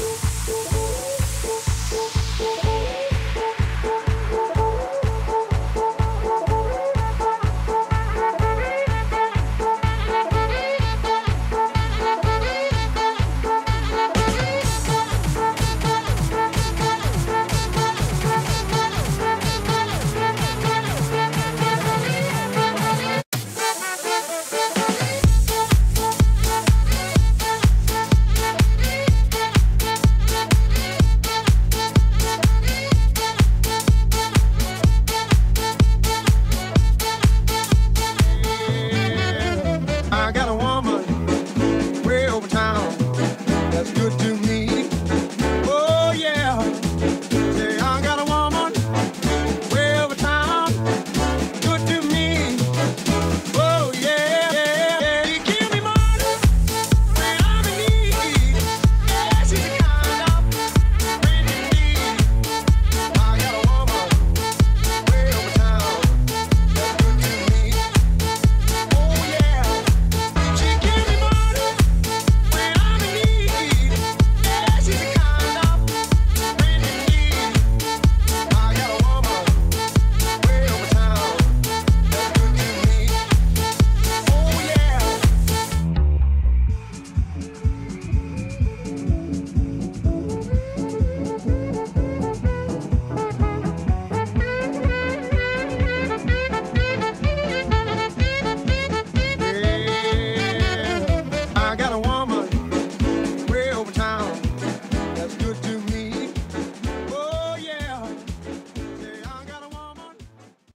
Música